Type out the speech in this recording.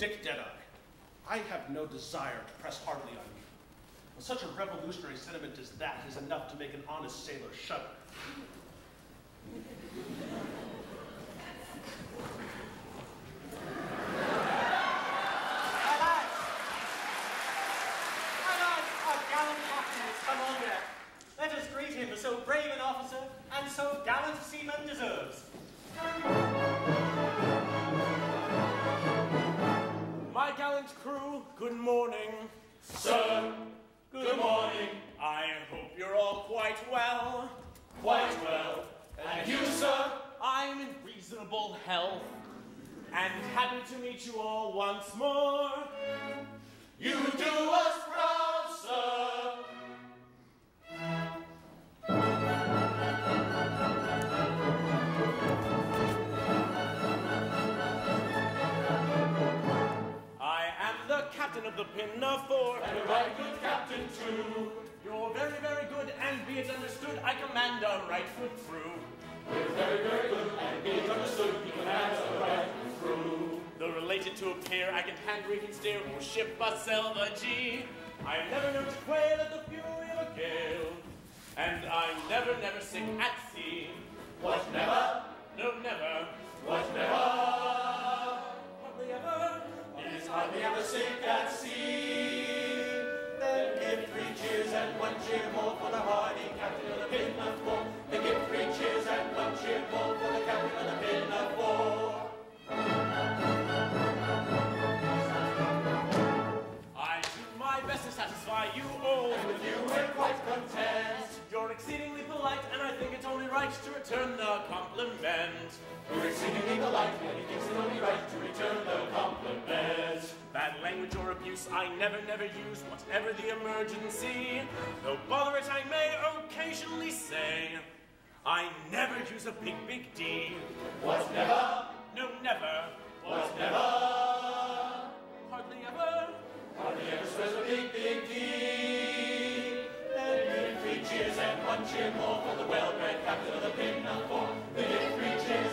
Dick Deadeye. I have no desire to press hardly on you. But such a revolutionary sentiment as that is enough to make an honest sailor shudder. Let us greet him as so brave an officer and so gallant a seaman deserves. Gallant crew, good morning. Sir, good morning. I hope you're all quite well. Quite well. And you, sir? I'm in reasonable health and happy to meet you all once more. You do us proud, captain of the Pinafore. And a right good captain, too. You're very, very good, and be it understood, I command a right foot through. We're very, very good, and be it understood, he commands a right foot through. Though related to a peer, I can hand, reef, and steer, or ship a G. I am never known to quail at the fury of a gale, and I'm never, never sick at sea. What, never? It is hardly ever sick at sea. Then give three cheers and one cheer more for the hardy captain of the Pinafore. Then give three cheers and one cheer more for the captain of the Pinafore. I do my best to satisfy you all. And with you we're quite content. You're exceedingly polite, and I think it's only right to return the compliment. We're exceedingly polite, and he thinks it only right to return the language I never, never use, whatever the emergency. Though bother it I may occasionally say, I never use a big, big D. What, never? No, never. What, never? Hardly ever. Hardly ever swears a big, big D. Then give three cheers and one cheer more for the well-bred captain of the Pinafore. Then give three cheers